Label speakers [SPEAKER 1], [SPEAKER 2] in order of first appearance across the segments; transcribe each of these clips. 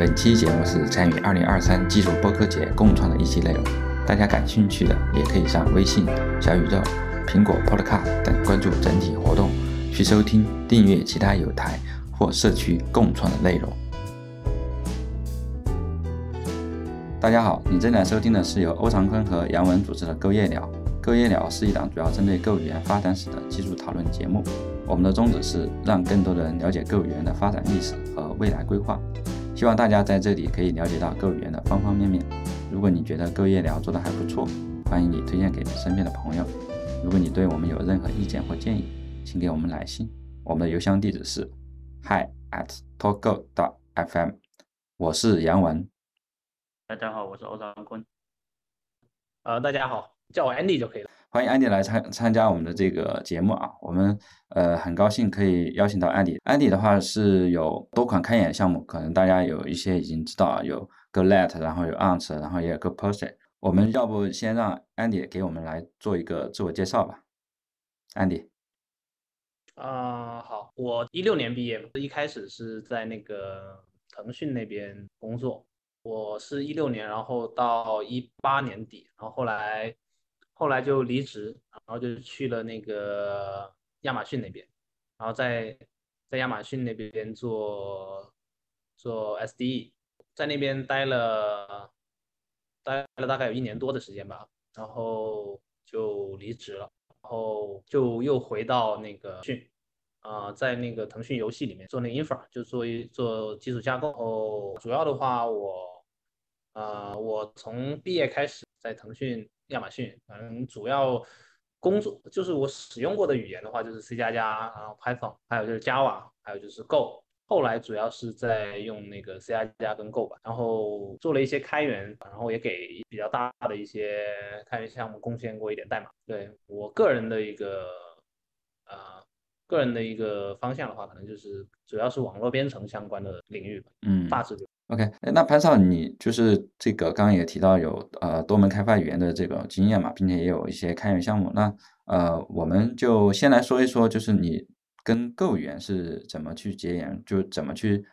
[SPEAKER 1] 本期节目是参与2023技术播客节共创的一期内容，大家感兴趣的也可以上微信、小宇宙、苹果 Podcast 等关注整体活动，去收听、订阅其他有台或社区共创的内容。大家好，你正在收听的是由欧长坤和杨文主持的《Go 夜聊》。《Go 夜聊》是一档主要针对 Go 语言发展史的技术讨论节目。我们的宗旨是让更多的人了解 Go 语言的发展历史和未来规划。希望大家在这里可以了解到 Go 语言的方方面面。如果你觉得《Go 夜聊》做的还不错，欢迎你推荐给身边的朋友。如果你对我们有任何意见或建议，请给我们来信。我们的邮箱地址是 hi at talkgo dot fm。我是杨文。
[SPEAKER 2] 大家好，我是欧长坤。呃，大家好，叫我 Andy 就可以了。
[SPEAKER 1] 欢迎 Andy 来参参加我们的这个节目啊，我们呃很高兴可以邀请到 Andy。Andy 的话是有多款开眼项目，可能大家有一些已经知道啊，有 GoLet，然后有 Ant，然后也有 GoPerse。我们要不先让 Andy 给我们来做一个自我介绍吧安迪，
[SPEAKER 2] 啊，好，我一六年毕业，一开始是在那个腾讯那边工作。我是一六年，然后到一八年底，然后后来后来就离职，然后就去了那个亚马逊那边，然后在在亚马逊那边做做 SDE，在那边待了待了大概有一年多的时间吧，然后就离职了，然后就又回到那个讯。啊，在那个腾讯游戏里面做那个 infra，就做一做基础架构。后主要的话，我，呃，我从毕业开始在腾讯、亚马逊，反正主要工作就是我使用过的语言的话，就是 C 加加，然后 Python，还有就是 Java，还有就是 Go。后来主要是在用那个 C 加加跟 Go 吧，然后做了一些开源，然后也给比较大的一些开源项目贡献过一点代码。对我个人的一个，呃。个人的一个方向的话，可能就是主要是网络编程相关的领域吧。
[SPEAKER 1] 嗯，
[SPEAKER 2] 大致。
[SPEAKER 1] OK，那潘少，你就是这个刚刚也提到有呃多门开发语言的这个经验嘛，并且也有一些开源项目。那呃，我们就先来说一说，就是你跟 Go 语言是怎么去结缘，就怎么去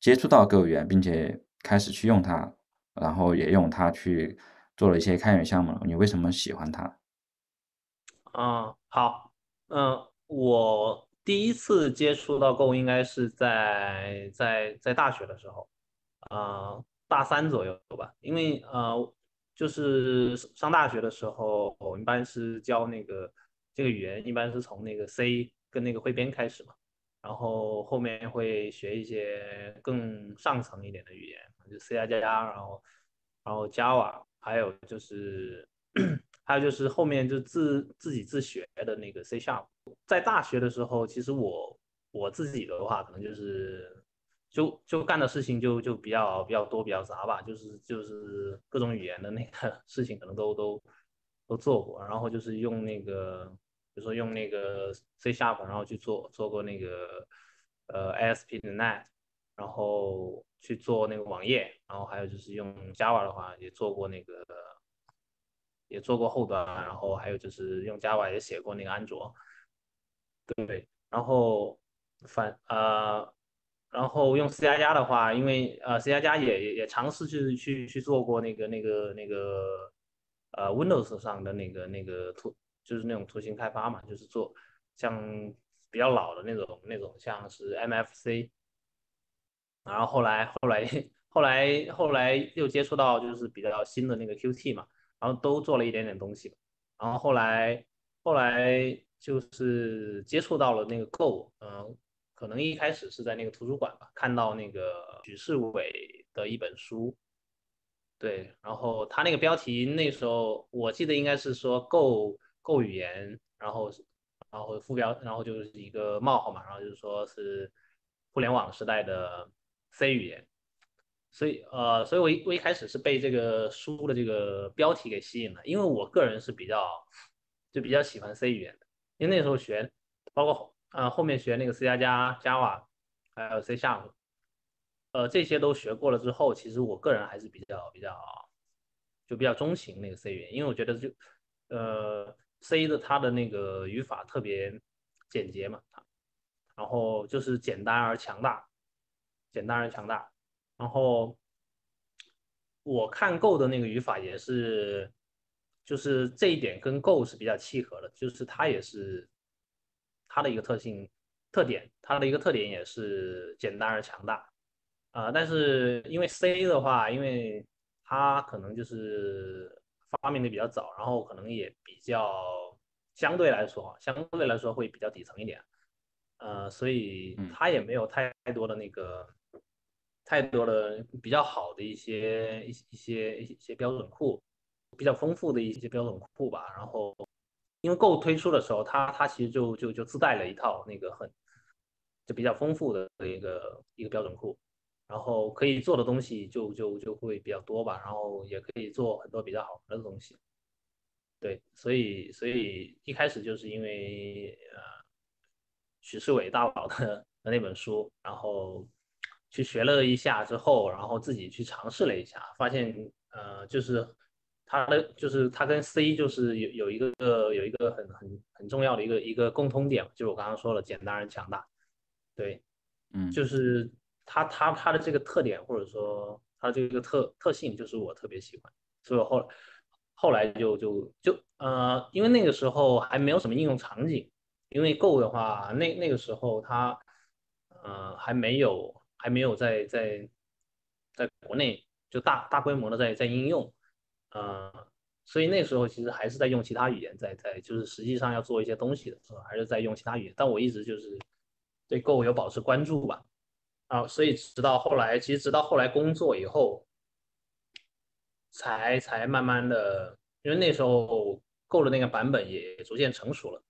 [SPEAKER 1] 接触到 Go 语言，并且开始去用它，然后也用它去做了一些开源项目。你为什么喜欢它？
[SPEAKER 2] 嗯，好，嗯。我第一次接触到 Go 应该是在在在大学的时候，呃，大三左右吧。因为呃，就是上大学的时候，我一般是教那个这个语言，一般是从那个 C 跟那个汇编开始嘛，然后后面会学一些更上层一点的语言，就 C 加加，然后然后 Java，还有就是还有就是后面就自自己自学的那个 C Sharp。在大学的时候，其实我我自己的话，可能就是就就干的事情就就比较比较多，比较杂吧，就是就是各种语言的那个 事情可能都都都做过，然后就是用那个比如说用那个 C Sharp，然后去做做过那个呃 ASP 的 Net，然后去做那个网页，然后还有就是用 Java 的话也做过那个也做过后端，然后还有就是用 Java 也写过那个安卓。对，然后反呃，然后用 C 加加的话，因为呃 C 加加也也也尝试去去去做过那个那个那个呃 Windows 上的那个那个图，就是那种图形开发嘛，就是做像比较老的那种那种像是 MFC，然后后来后来后来后来又接触到就是比较新的那个 Qt 嘛，然后都做了一点点东西，然后后来后来。就是接触到了那个 Go，嗯，可能一开始是在那个图书馆吧，看到那个许世伟的一本书，对，然后他那个标题那时候我记得应该是说 Go Go 语言，然后然后副标，然后就是一个冒号嘛，然后就是说是互联网时代的 C 语言，所以呃，所以我一我一开始是被这个书的这个标题给吸引了，因为我个人是比较就比较喜欢 C 语言的。因为那时候学，包括呃后面学那个 C 加加、Java，还有 C Sharp，呃这些都学过了之后，其实我个人还是比较比较，就比较钟情那个 C 语言，因为我觉得就呃 C 的它的那个语法特别简洁嘛，然后就是简单而强大，简单而强大，然后我看 Go 的那个语法也是，就是这一点跟 Go 是比较契合的，就是它也是它的一个特性特点，它的一个特点也是简单而强大。啊，但是因为 C 的话，因为它可能就是发明的比较早，然后可能也比较相对来说，相对来说会比较底层一点，呃，所以它也没有太多的那个太多的比较好的一些一一些一些标准库，比较丰富的一些标准库吧。然后因为 Go 推出的时候，它它其实就就就自带了一套那个很就比较丰富的一个一个标准库。然后可以做的东西就就就会比较多吧，然后也可以做很多比较好玩的东西。对，所以所以一开始就是因为呃许世伟大佬的那本书，然后去学了一下之后，然后自己去尝试了一下，发现呃就是他的就是他跟 C 就是有有一个有一个很很很重要的一个一个共通点，就是我刚刚说了简单而强大。对，
[SPEAKER 1] 嗯，
[SPEAKER 2] 就是。它它它的这个特点，或者说它的这个特特性，就是我特别喜欢，所以我后后来就就就呃，因为那个时候还没有什么应用场景，因为 Go 的话，那那个时候它呃还没有还没有在在在国内就大大规模的在在应用，呃，所以那时候其实还是在用其他语言在在就是实际上要做一些东西的时候，还是在用其他语言，但我一直就是对 Go 有保持关注吧。啊，所以直到后来，其实直到后来工作以后，才才慢慢的，因为那时候 Go 的那个版本也逐渐成熟了，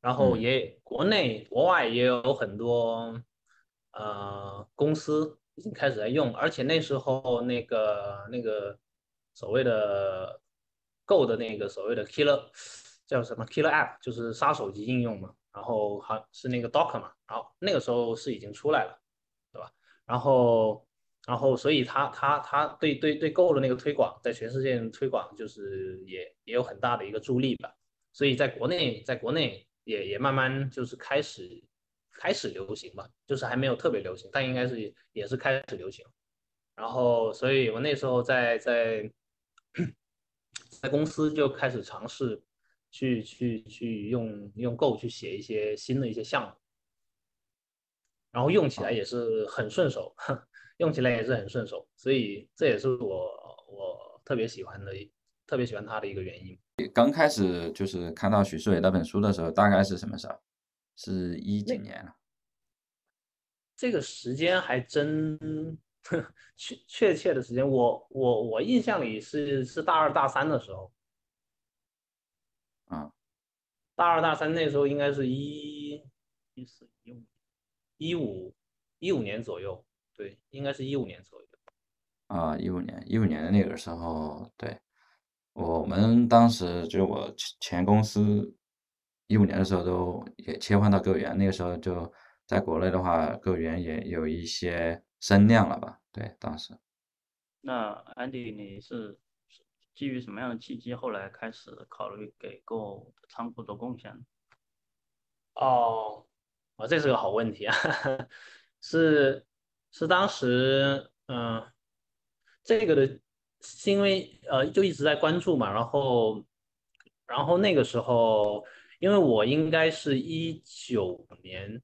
[SPEAKER 2] 然后也国内国外也有很多呃公司已经开始在用，而且那时候那个那个所谓的 Go 的那个所谓的 Killer 叫什么 Killer App，就是杀手级应用嘛。然后还是那个 Docker 嘛，然后那个时候是已经出来了，对吧？然后，然后，所以他他他对对对 Go 的那个推广，在全世界推广就是也也有很大的一个助力吧。所以在国内，在国内也也慢慢就是开始开始流行吧，就是还没有特别流行，但应该是也是开始流行。然后，所以我那时候在在在公司就开始尝试。去去去用用 Go 去写一些新的一些项目，然后用起来也是很顺手，用起来也是很顺手，所以这也是我我特别喜欢的，特别喜欢它的一个原因。
[SPEAKER 1] 刚开始就是看到许世伟那本书的时候，大概是什么时候？是一几年了？
[SPEAKER 2] 这个时间还真确确切的时间，我我我印象里是是大二大三的时候。
[SPEAKER 1] 啊，
[SPEAKER 2] 大二大三那时候应该是一一四一五一五一五年左右，对，应该是一五年左右。
[SPEAKER 1] 啊，一五年一五年的那个时候，对，我们当时就我前公司一五年的时候都也切换到购源，那个时候就在国内的话，购源也有一些声量了吧？对，当时。
[SPEAKER 3] 那安迪，你是？基于什么样的契机，后来开始考虑给 Go 仓库做贡献？
[SPEAKER 2] 哦，我，这是个好问题啊，是是当时，嗯，这个的，是因为呃，就一直在关注嘛，然后，然后那个时候，因为我应该是一九年，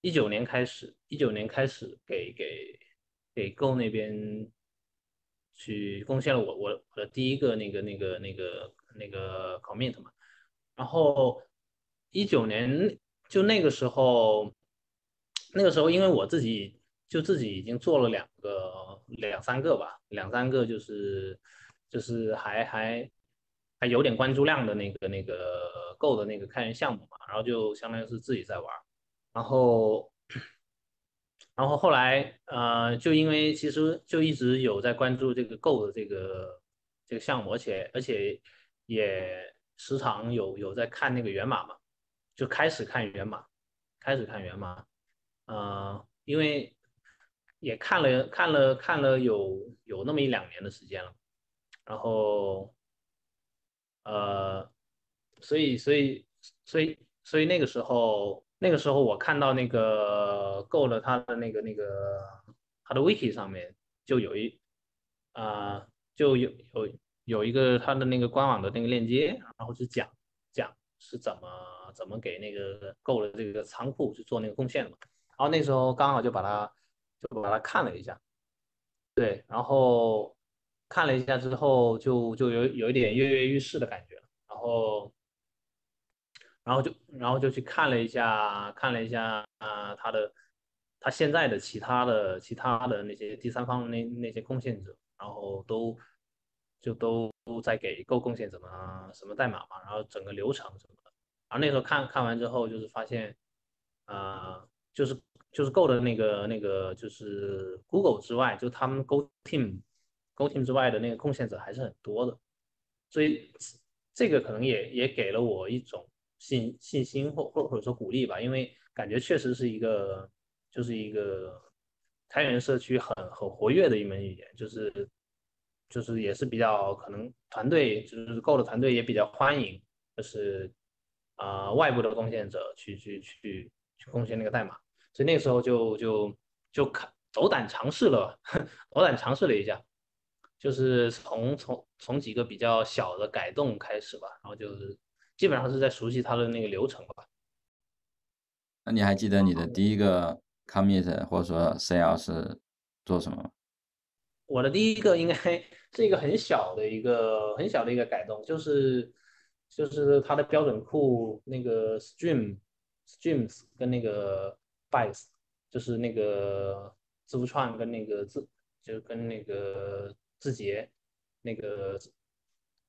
[SPEAKER 2] 一九年开始，一九年开始给给给 Go 那边。去贡献了我我我的第一个那个那个那个那个 commit 嘛，然后一九年就那个时候，那个时候因为我自己就自己已经做了两个两三个吧，两三个就是就是还还还有点关注量的那个那个 Go 的那个开源项目嘛，然后就相当于是自己在玩，然后。然后后来，呃，就因为其实就一直有在关注这个 Go 的这个这个项目，而且而且也时常有有在看那个源码嘛，就开始看源码，开始看源码，呃，因为也看了看了看了有有那么一两年的时间了，然后，呃，所以所以所以所以那个时候那个时候我看到那个 Go 的它的那个那个他的 Wiki 上面就有一啊、就有有有一个他的那个官网的那个链接，然后是讲讲是怎么怎么给那个够了这个仓库去做那个贡献的嘛。然后那时候刚好就把它就把它看了一下，对，然后看了一下之后就就有有一点跃跃欲试的感觉，然后然后就然后就去看了一下看了一下啊、他的他现在的其他的其他的那些第三方的那那些贡献者，然后都就都在给 Go 贡献什么什么代码嘛，然后整个流程什么的。然后那时候看看完之后，就是发现，啊，就是就是 Go 的那个那个就是 Google 之外，就他们 Go Team Go Team 之外的那个贡献者还是很多的，所以这个可能也也给了我一种信信心或或或者说鼓励吧，因为感觉确实是一个就是一个开源社区很很活跃的一门语言，就是就是也是比较可能团队就是 Go 的团队也比较欢迎，就是啊、外部的贡献者去去去去贡献那个代码，所以那个时候就就就看斗胆尝试了，斗胆尝试了一下，就是从从从几个比较小的改动开始吧，然后就是基本上是在熟悉它的那个流程吧。
[SPEAKER 1] 那你还记得你的第一个 commit 或者说 sale 是做什么吗？
[SPEAKER 2] 我的第一个应该是一个很小的一个很小的一个改动，就是就是它的标准库那个 stream streams 跟那个 bytes，就是那个字符串跟那个字，就是跟那个字节那个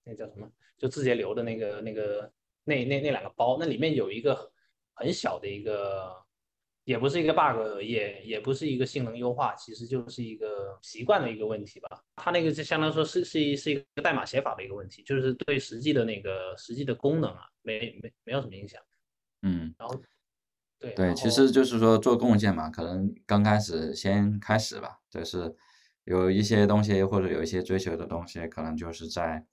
[SPEAKER 2] 那叫什么？就字节流的那个那个那那那两个包，那里面有一个很小的一个。也不是一个 bug，也也不是一个性能优化，其实就是一个习惯的一个问题吧。它那个就相当于说是是一是一个代码写法的一个问题，就是对实际的那个实际的功能啊，没没没有什么影响。
[SPEAKER 1] 嗯，
[SPEAKER 2] 然后对
[SPEAKER 1] 对，其实就是说做贡献嘛，可能刚开始先开始吧，就是有一些东西或者有一些追求的东西，可能就是在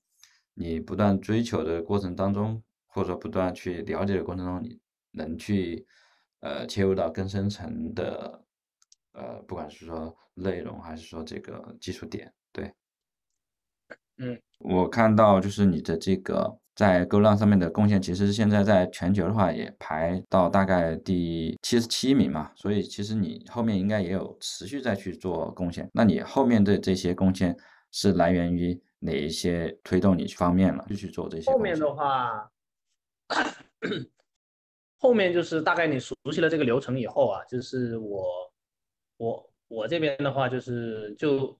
[SPEAKER 1] 你不断追求的过程当中，或者不断去了解的过程中，你能去呃切入到更深层的呃，不管是说内容还是说这个技术点，对。
[SPEAKER 2] 嗯，
[SPEAKER 1] 我看到就是你的这个在 GoLang 上面的贡献，其实现在在全球的话也排到大概第七十七名嘛，所以其实你后面应该也有持续再去做贡献。那你后面的这些贡献是来源于哪一些推动你方面了，就去做这些？
[SPEAKER 2] 后面的话，后面就是大概你熟悉了这个流程以后啊，就是我我我这边的话就是就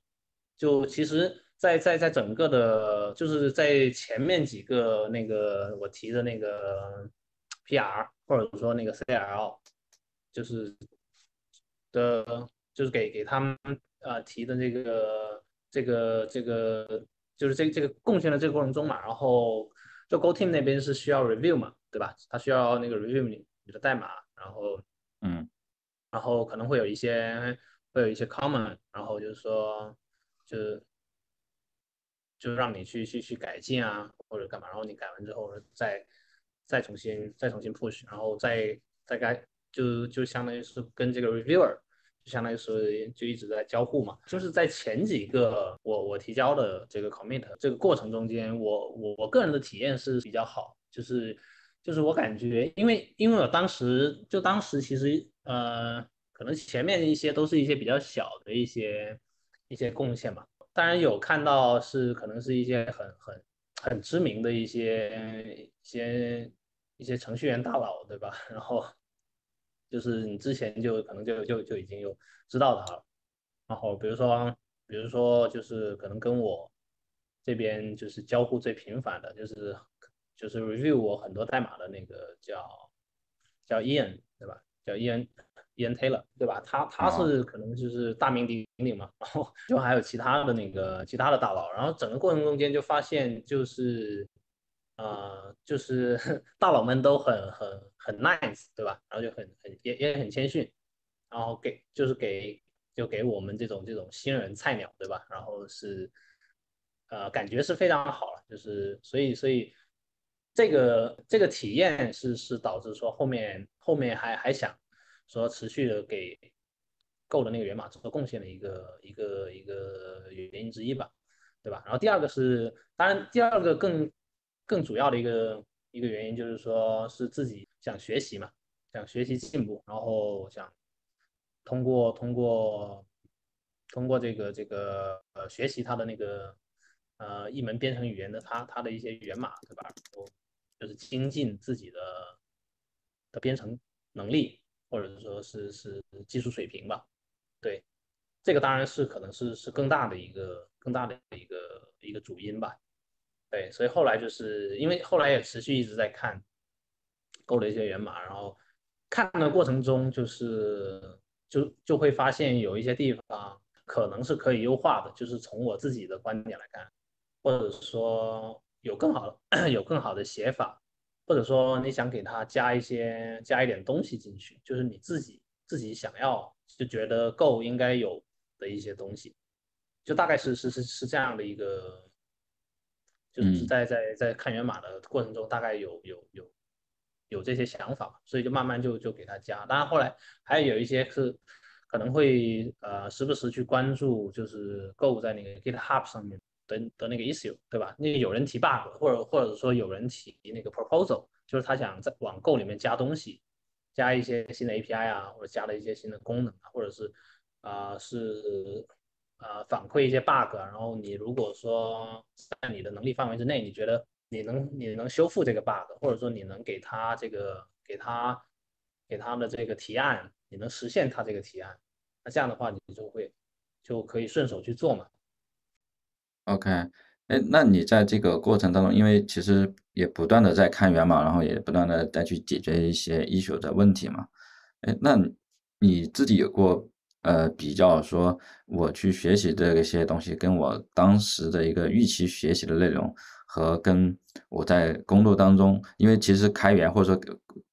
[SPEAKER 2] 就其实在，在在整个的，就是在前面几个那个我提的那个 PR 或者说那个 CL，就是的，就是给给他们啊提的这个这个这个就是这这个贡献的这个过程中嘛，然后就 Go Team 那边是需要 review 嘛，对吧？他需要那个 review 你你的代码，然后
[SPEAKER 1] 嗯
[SPEAKER 2] 然后可能会有一些会有一些 comment，然后就是说就就让你去去去改进啊或者干嘛，然后你改完之后再再重新再重新 push，然后再再改就就相当于是跟这个 reviewer 就相当于是就一直在交互嘛，就是在前几个我我提交的这个 commit 这个过程中间，我我我个人的体验是比较好，就是就是我感觉，因为因为我当时就当时其实呃，可能前面一些都是一些比较小的一些一些贡献嘛，当然有看到是可能是一些很很很知名的一些一些一些程序员大佬，对吧？然后就是你之前就可能就就就已经有知道他了，然后比如说比如说就是可能跟我这边就是交互最频繁的，就是就是 review 我很多代码的那个叫叫 Ian 对吧？叫 Ian Ian Taylor 对吧？他他是可能就是大名鼎鼎嘛，然后就还有其他的那个其他的大佬，然后整个过程中间就发现就是呃就是 大佬们都很很很 nice 对吧？然后就很很也也很谦逊，然后给就是给就给我们这种这种新人菜鸟对吧？然后是呃感觉是非常好了，就是所以所以这个这个体验是是导致说后面后面还还想说持续的给 Go 的那个源码做贡献的一个一个一个原因之一吧，对吧？然后第二个是，当然第二个更更主要的一个一个原因就是说是自己想学习嘛，想学习进步，然后想通过通过通过这个这个呃学习它的那个呃一门编程语言的它它的一些源码，对吧？然后就是精进自己的的编程能力，或者说是是技术水平吧。对，这个当然是可能是是更大的一个更大的一个一个主因吧。对，所以后来就是因为后来也持续一直在看够了一些源码，然后看的过程中就是就就会发现有一些地方可能是可以优化的，就是从我自己的观点来看，或者说。有更好的 有更好的写法，或者说你想给它加一些加一点东西进去，就是你自己自己想要就觉得够应该有的一些东西，就大概是是是是这样的一个，就是在在在看源码的过程中，大概有有有有这些想法，所以就慢慢就就给它加。当然后来还有一些是可能会呃时不时去关注，就是够在那个 GitHub 上面。的的那个 issue 对吧？那有人提 bug，或者或者说有人提那个 proposal，就是他想在网购里面加东西，加一些新的 API 啊，或者加了一些新的功能，或者是啊是啊反馈一些 bug，然后你如果说在你的能力范围之内，你觉得你能你能修复这个 bug，或者说你能给他这个给他给他的这个提案，你能实现他这个提案，那这样的话你就会就可以顺手去做嘛。
[SPEAKER 1] OK，哎，那你在这个过程当中，因为其实也不断的在看源嘛，然后也不断的再去解决一些 issue 的问题嘛。哎，那你自己有过呃比较，说我去学习这些东西，跟我当时的一个预期学习的内容，和跟我在工作当中，因为其实开源或者说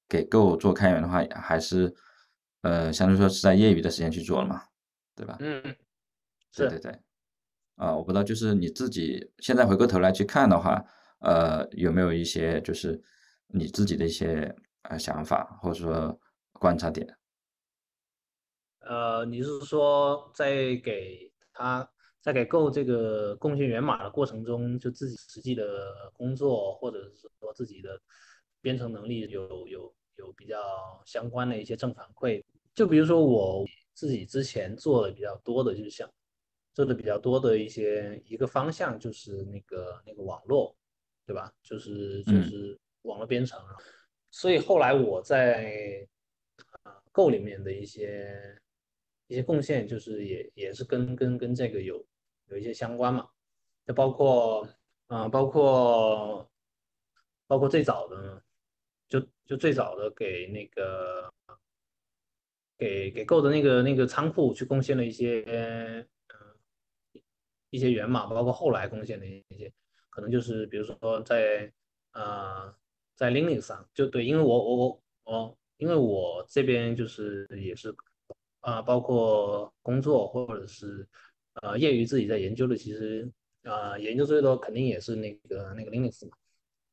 [SPEAKER 1] 给 Go 做开源的话，还是呃相对说是在业余的时间去做了嘛，对吧？
[SPEAKER 2] 嗯，
[SPEAKER 1] 对对对。啊，我不知道，就是你自己现在回过头来去看的话，呃，有没有一些就是你自己的一些呃想法或者说观察点？
[SPEAKER 2] 呃，你是说在给他在给够这个贡献源码的过程中，就自己实际的工作，或者是说自己的编程能力有有有比较相关的一些正反馈？就比如说我自己之前做的比较多的，就是像。做的比较多的一些一个方向就是那个那个网络，对吧？就是就是网络编程。所以后来我在啊 Go 里面的一些一些贡献，就是也也是跟跟跟这个有有一些相关嘛。就包括啊，包括包括最早的，就就最早的给那个给给 Go 的那个那个仓库去贡献了一些。一些源码，包括后来贡献的一些，可能就是比如说在呃在 Linux 上，就对，因为我我我我，因为我这边就是也是啊，包括工作或者是呃业余自己在研究的，其实啊研究最多肯定也是那个那个 Linux 嘛，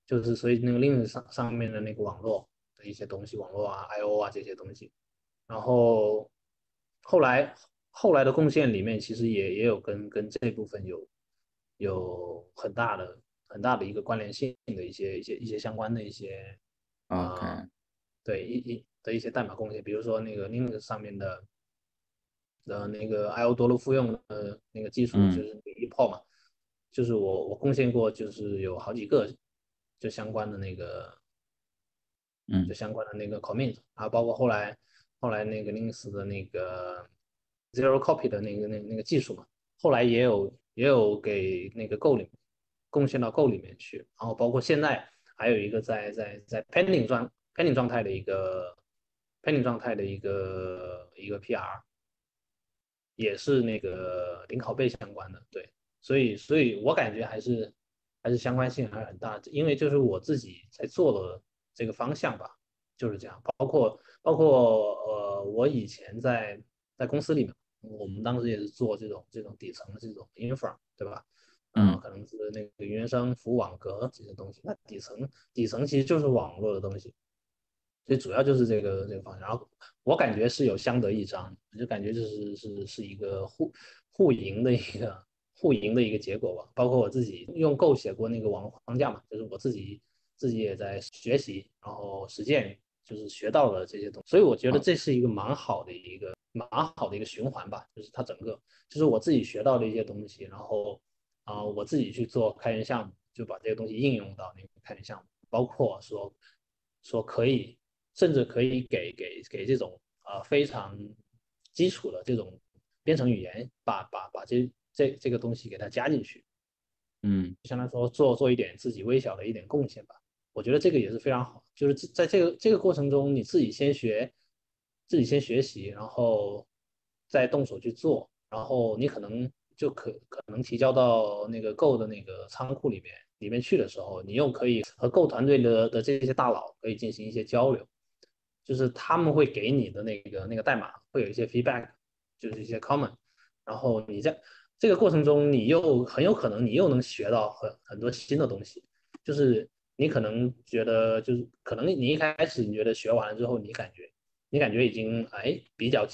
[SPEAKER 2] 就是所以那个 Linux 上上面的那个网络的一些东西，网络啊 I/O 啊这些东西，然后后来。后来的贡献里面，其实也也有跟跟这部分有有很大的很大的一个关联性的一些一些一些相关的一些
[SPEAKER 1] 啊，
[SPEAKER 2] 对一一的一些代码贡献，比如说那个 Linux 上面的的那个 I/O 多路复用的那个技术，就是 EPO 嘛，就是我我贡献过，就是有好几个就相关的那个
[SPEAKER 1] 嗯，
[SPEAKER 2] 就相关的那个 commit，还有包括后来后来那个 Linux 的那个。Zero copy 的那个那那个技术嘛，后来也有也有给那个 Go 里面贡献到 Go 里面去，然后包括现在还有一个在在在 pending 状 pending 状态的一个 pending 状态的一个一个 PR，也是那个零拷贝相关的，对，所以所以我感觉还是还是相关性还是很大，因为就是我自己在做的这个方向吧，就是这样，包括包括呃我以前在在公司里面。我们当时也是做这种这种底层的这种 infra，对吧？嗯，可能是那个云原生、服务网格这些东西。那底层底层其实就是网络的东西，所以主要就是这个这个方向。然后我感觉是有相得益彰，就感觉就是是是一个互互赢的一个互赢的一个结果吧。包括我自己用 Go 写过那个网络框架嘛，就是我自己自己也在学习，然后实践，就是学到了这些东西。所以我觉得这是一个蛮好的一个蛮好的一个循环吧，就是它整个就是我自己学到的一些东西，然后。啊，我自己去做开源项目，就把这个东西应用到那个开源项目，包括说说可以，甚至可以给给给这种啊非常基础的这种编程语言，把把把这这这个东西给它加进去，
[SPEAKER 1] 嗯，
[SPEAKER 2] 相当于说做做一点自己微小的一点贡献吧。我觉得这个也是非常好，就是在这个这个过程中，你自己先学，自己先学习，然后再动手去做，然后你可能。就可可能提交到那个 Go 的那个仓库里面里面去的时候，你又可以和 Go 团队的的这些大佬可以进行一些交流，就是他们会给你的那个那个代码会有一些 feedback，就是一些 comment，然后你在这个过程中，你又很有可能你又能学到很很多新的东西，就是你可能觉得就是可能你一开始你觉得学完了之后，你感觉你感觉已经哎比较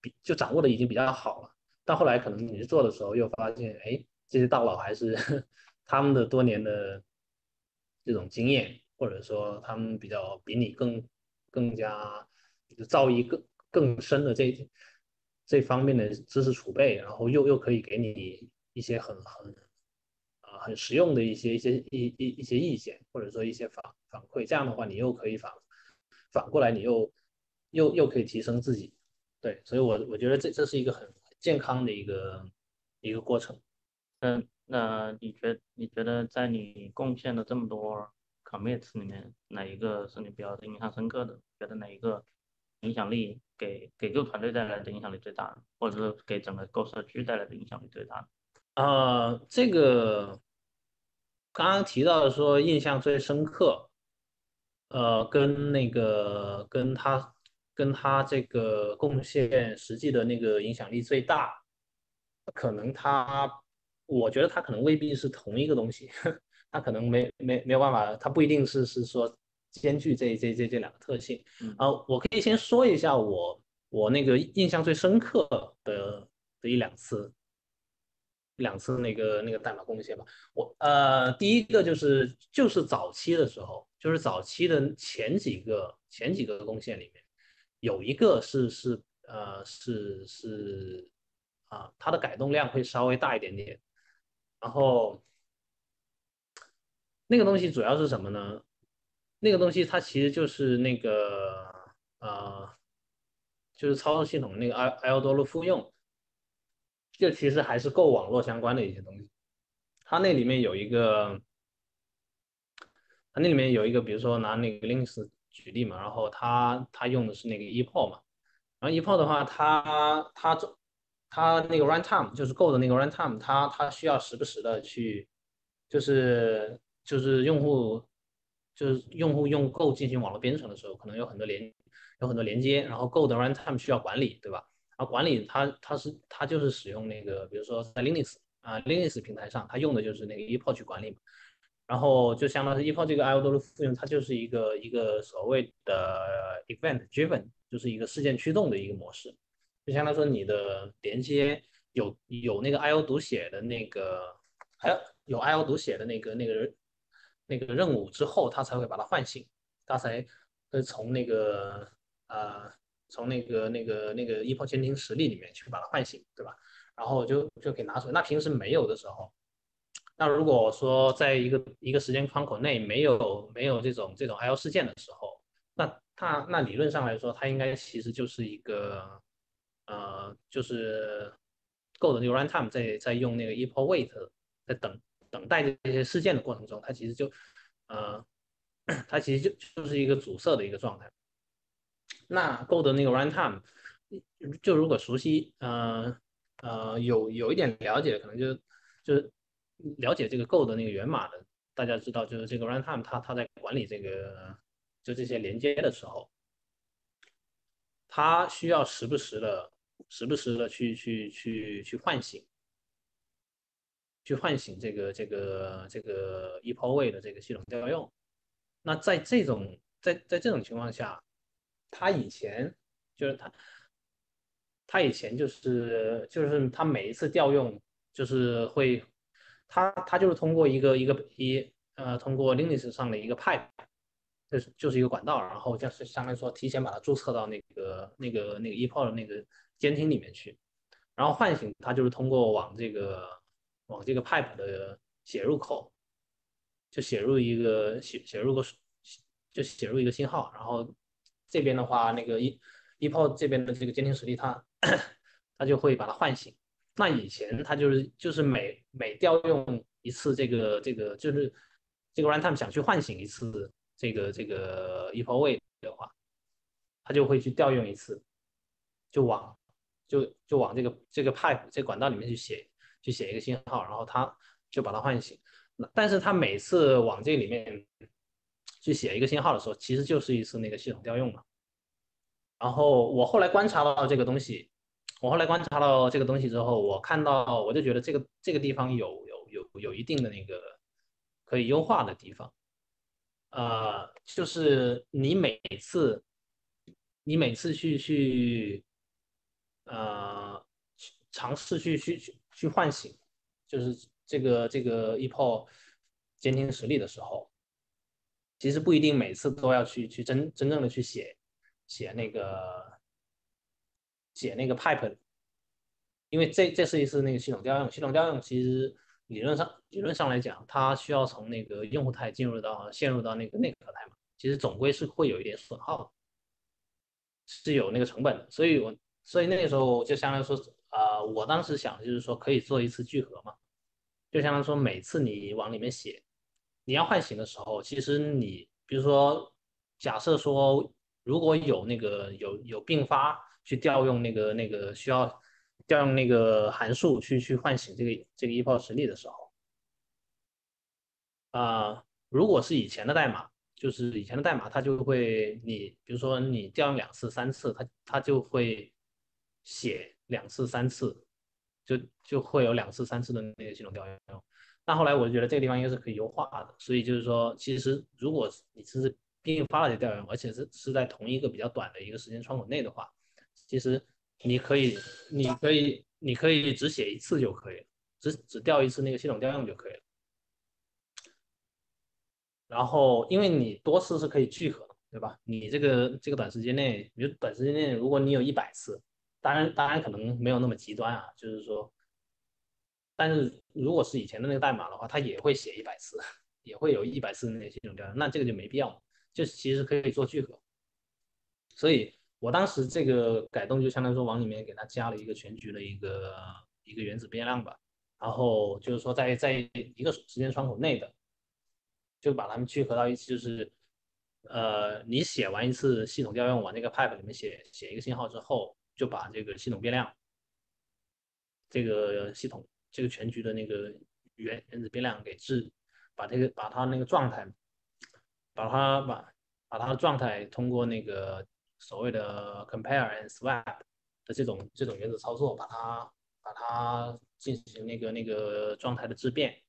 [SPEAKER 2] 比就掌握的已经比较好了。到后来，可能你去做的时候，又发现，哎，这些大佬还是 他们的多年的这种经验，或者说他们比较比你更更加就造诣更更深的这这方面的知识储备，然后又又可以给你一些很很很实用的一些一些一一一些意见，或者说一些反反馈。这样的话，你又可以反反过来，你又又又可以提升自己。对，所以我我觉得这这是一个很。健康的一个一个过程，
[SPEAKER 3] 嗯，那你觉你觉得在你贡献的这么多 commits 里面，哪一个是你比较印象深刻的？觉得哪一个影响力给给这个团队带来的影响力最大，或者是给整个 Go 社区带来的影响力最大？
[SPEAKER 2] 呃，这个刚刚提到的说印象最深刻，呃，跟那个跟他。跟他这个贡献实际的那个影响力最大，可能他，我觉得他可能未必是同一个东西，他可能没没没有办法，他不一定是是说兼具这这这这两个特性。啊，我可以先说一下我我那个印象最深刻的的一两次，两次那个那个代码贡献吧。我呃，第一个就是就是早期的时候，就是早期的前几个前几个贡献里面。有一个是是呃是是啊，它的改动量会稍微大一点点，然后那个东西主要是什么呢？那个东西它其实就是那个呃，就是操作系统那个 i l 多 o 复用，就其实还是够网络相关的一些东西。它那里面有一个，它那里面有一个，比如说拿那个 Linux。举例嘛，然后他他用的是那个 EPO 嘛，然后 EPO 的话，它它这它那个 runtime 就是 Go 的那个 runtime，它它需要时不时的去，就是就是用户就是用户用 Go 进行网络编程的时候，可能有很多连有很多连接，然后 Go 的 runtime 需要管理，对吧？然后管理它它是它就是使用那个，比如说在 Linux 啊 Linux 平台上，它用的就是那个 EPO 去管理嘛。然后就相当于 EPO 这个 IO 的复用，它就是一个一个所谓的 event driven，就是一个事件驱动的一个模式。就相当于说你的连接有有那个 IO 读写的那个，还有有 IO 读写的那个那个那个任务之后，它才会把它唤醒，它才会从那个呃从那个那个那个 EPO 监听实例里面去把它唤醒，对吧？然后就就可以拿出来。那平时没有的时候。那如果说在一个一个时间窗口内没有没有这种这种 I/O 事件的时候，那它那理论上来说，它应该其实就是一个呃，就是 Go 的那个 runtime 在在用那个 e p o wait 在等等待这些事件的过程中，它其实就呃，它其实就就是一个阻塞的一个状态。那 Go 的那个 runtime 就如果熟悉呃呃有有一点了解，可能就就。了解这个 Go 的那个源码的，大家知道，就是这个 runtime 它它在管理这个就这些连接的时候，它需要时不时的、时不时的去去去去唤醒，去唤醒这个这个这个 e p o w a y 的这个系统调用。那在这种在在这种情况下，他以前就是他他以前就是就是他每一次调用就是会他他就是通过一个一个一呃通过 Linux 上的一个 pipe，就是就是一个管道，然后就是相当于说提前把它注册到那个那个那个 EPO 的那个监听里面去，然后唤醒它就是通过往这个往这个 pipe 的写入口，就写入一个写写入个就写入一个信号，然后这边的话那个 e e p o 这边的这个监听实例它 它就会把它唤醒。那以前它就是就是每每调用一次这个这个就是这个 runtime 想去唤醒一次这个这个 epoch 位的话，它就会去调用一次，就往就就往这个这个 pipe 这管道里面去写去写一个信号，然后它就把它唤醒。但是它每次往这里面去写一个信号的时候，其实就是一次那个系统调用嘛。然后我后来观察到这个东西。我后来观察到这个东西之后，我看到我就觉得这个这个地方有有有有一定的那个可以优化的地方，呃，就是你每次你每次去去呃尝试去去去唤醒，就是这个这个 EPO 监听实例的时候，其实不一定每次都要去去真真正的去写写那个。写那个 pipe，因为这这是一次那个系统调用，系统调用其实理论上理论上来讲，它需要从那个用户态进入到陷入到那个内核态嘛，其实总归是会有一点损耗的，是有那个成本的。所以我所以那个时候就相当于说，呃，我当时想就是说可以做一次聚合嘛，就相当于说每次你往里面写，你要唤醒的时候，其实你比如说假设说如果有那个有有并发。去调用那个那个需要调用那个函数去去唤醒这个这个 EPO 实例的时候，啊，如果是以前的代码，就是以前的代码，它就会你比如说你调用两次三次，它它就会写两次三次，就就会有两次三次的那个系统调用。那后来我就觉得这个地方应该是可以优化的，所以就是说，其实如果你是并发了这调用，而且是是在同一个比较短的一个时间窗口内的话。其实你可以，你可以，你可以只写一次就可以了，只只调一次那个系统调用就可以了。然后，因为你多次是可以聚合的，对吧？你这个这个短时间内，比如短时间内，如果你有一百次，当然当然可能没有那么极端啊，就是说，但是如果是以前的那个代码的话，它也会写一百次，也会有一百次的那些系统调用，那这个就没必要，就其实可以做聚合，所以。我当时这个改动就相当于说往里面给它加了一个全局的一个一个原子变量吧，然后就是说在在一个时间窗口内的，就把它们聚合到一起，就是呃你写完一次系统调用往那个 pipe 里面写写一个信号之后，就把这个系统变量这个系统这个全局的那个原原子变量给置，把这个把它那个状态，把它把把它的状态通过那个。所谓的 compare and swap 的这种这种原子操作，把它把它进行那个那个状态的质变。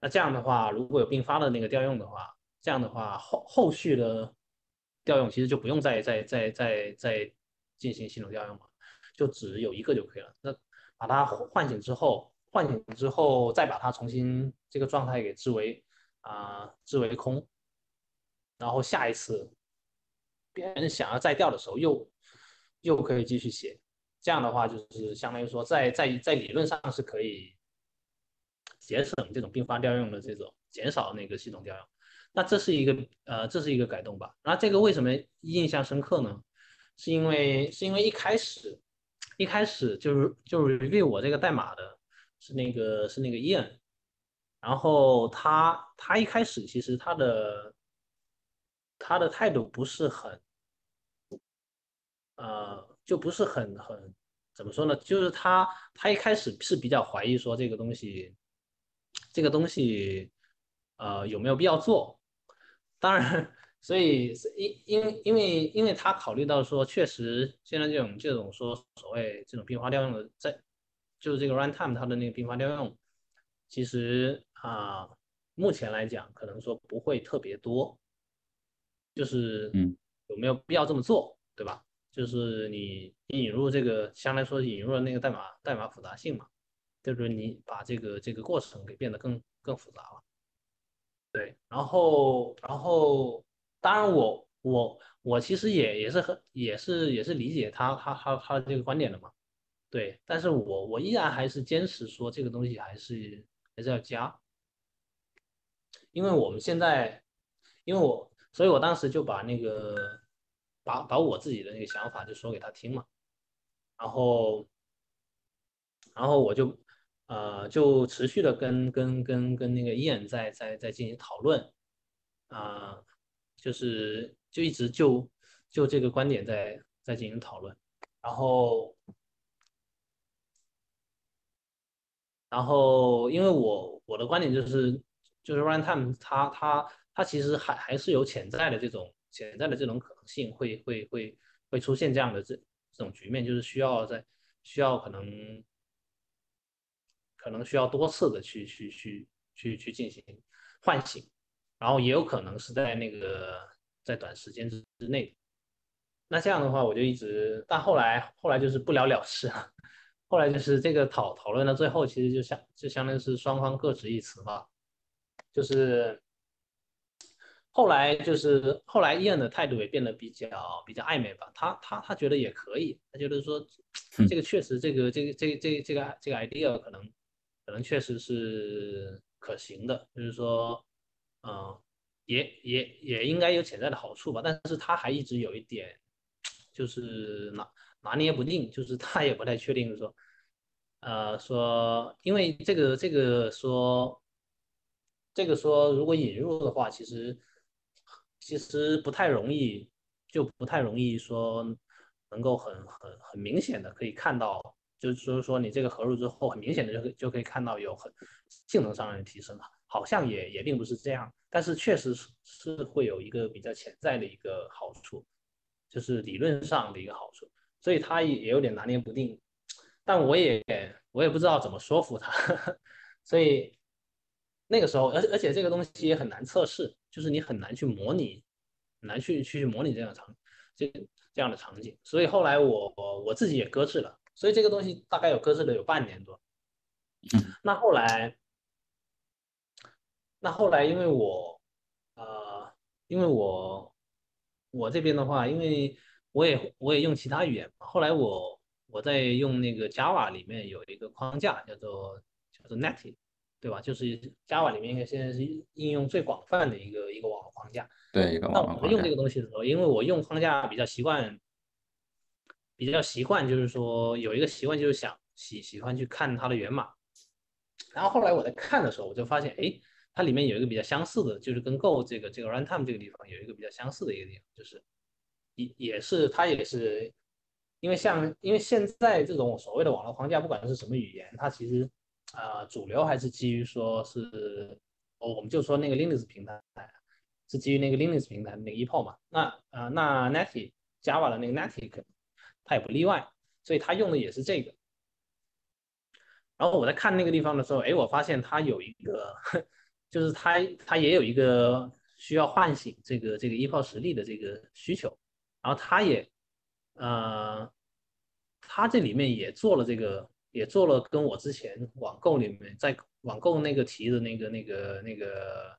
[SPEAKER 2] 那这样的话，如果有并发的那个调用的话，这样的话后后续的调用其实就不用再再再再再进行系统调用了，就只有一个就可以了。那把它唤醒之后，唤醒之后再把它重新这个状态给置为啊置为空，然后下一次。别人想要再调的时候，又又可以继续写，这样的话就是相当于说，在在在理论上是可以节省这种并发调用的这种，减少那个系统调用。那这是一个呃，这是一个改动吧。那这个为什么印象深刻呢？是因为是因为一开始一开始就是就是为我这个代码的是那个是那个 Ian，然后他他一开始其实他的他的态度不是很。呃，就不是很很怎么说呢？就是他他一开始是比较怀疑说这个东西，这个东西呃有没有必要做？当然，所以因因为因为因为他考虑到说，确实现在这种这种说所谓这种并发调用的，在就是这个 runtime 它的那个并发调用，其实啊，目前来讲可能说不会特别多，就是
[SPEAKER 1] 嗯
[SPEAKER 2] 有没有必要这么做，对吧？就是你引入这个，相对来说引入了那个代码代码复杂性嘛，就是你把这个这个过程给变得更更复杂了。对，然后然后当然我我我其实也也是很也是也是理解他他他他的这个观点的嘛。对，但是我我依然还是坚持说这个东西还是还是要加，因为我们现在，因为我，所以我当时就把那个把把我自己的那个想法就说给他听嘛，然后然后我就呃就持续的跟跟跟跟那个燕在在在进行讨论，啊、就是就一直就就这个观点在在进行讨论，然后。然后，因为我我的观点就是，就是 runtime 它它它其实还还是有潜在的这种潜在的这种可能性，会会会会出现这样的这这种局面，就是需要在需要可能可能需要多次的去去去去去进行唤醒，然后也有可能是在那个在短时间之之内。那这样的话，我就一直，但后来后来就是不了了之了。后来就是这个讨讨论到最后，其实就相就相当于是双方各执一词吧。就是后来就是后来伊恩的态度也变得比较比较暧昧吧。他他他觉得也可以，他觉得说这个确实这个这个这个这个这个这个 idea 可能可能确实是可行的，就是说嗯也也也应该有潜在的好处吧。但是他还一直有一点就是拿拿捏不定，就是 他也不太确定说，呃，说因为这个这个说，这个说如果引入的话，其实其实不太容易，就不太容易说能够很很很明显的可以看到，就是说说你这个合入之后，很明显的就就可以看到有很性能上面的提升了，好像也也并不是这样，但是确实是是会有一个比较潜在的一个好处，就是理论上的一个好处。所以他也有点拿捏不定，但我也我也不知道怎么说服他，所以那个时候，而而且这个东西也很难测试，就是你很难去模拟，很难去去模拟这样的场这这样的场景。所以后来我我自己也搁置了，所以这个东西大概有搁置了有半年多。那后来，那后来因为我呃，因为我我这边的话，因为。我也我也用其他语言，后来我我在用那个 Java 里面有一个框架叫做叫做 Netty，对吧？就是 Java 里面应该现在是应用最广泛的一个一个网络框架。
[SPEAKER 1] 对，一个网络
[SPEAKER 2] 框架。那我用这个东西的时候，因为我用框架比较习惯，比较习惯就是说有一个习惯就是想喜喜欢去看它的源码。然后后来我在看的时候，我就发现，哎，它里面有一个比较相似的，就是跟 Go 这个这个 runtime 这个地方有一个比较相似的一个地方，就是。也也是，它也是，因为像因为现在这种所谓的网络框架，不管是什么语言，它其实啊主流还是基于说是，我们就说那个 Linux 平台是基于那个 Linux 平台那个 EPO 嘛，那啊那 Netty Java 的那个 Netty 它也不例外，所以它用的也是这个。然后我在看那个地方的时候，哎，我发现它有一个，就是它它也有一个需要唤醒这个这个依靠实力的这个需求。然后他也，呃，他这里面也做了这个，也做了跟我之前网购里面在网购那个提的那个那个那个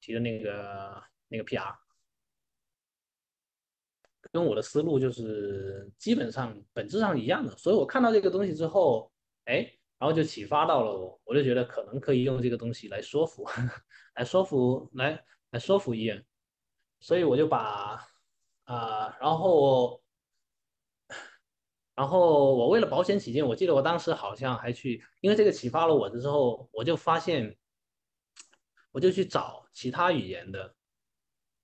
[SPEAKER 2] 提的那个那个 PR，跟我的思路就是基本上本质上一样的。所以我看到这个东西之后，哎，然后就启发到了我，我就觉得可能可以用这个东西来说服，来说服，来来说服医院，所以我就把。啊，然后，然后我为了保险起见，我记得我当时好像还去，因为这个启发了我的之后，我就发现，我就去找其他语言的